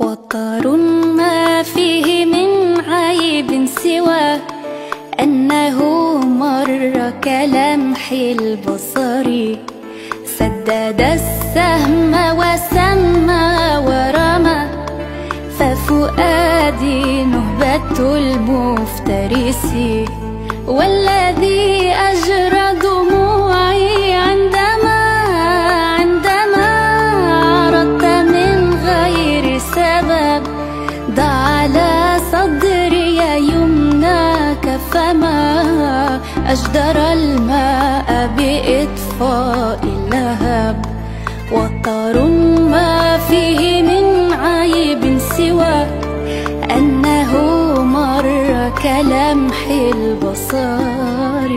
وطر ما فيه من عيب سوى أنه مر كلمح البصر. سدد السهم وسمى ورمى ففؤادي نهبة المفترس. والذي أجدر الماء بإطفاء اللهب وطر ما فيه من عيب سوى أنه مر كلمح البصر